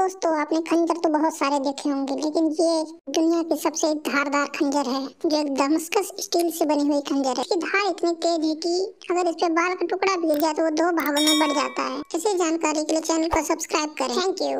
दोस्तों, आपने खंजर तो बहुत सारे देखे होंगे, लेकिन ये दुनिया की सबसे धारदार खंजर है, जो एक दमस्कस स्टील से बनी हुई खंजर है। इसकी धार इतनी तेज है कि अगर इस पे बाल का टुकड़ा भी गिर जाए तो वो दो भागों में बढ़ जाता है। इसी जानकारी के लिए चैनल को सब्सक्राइब करें। Thank you.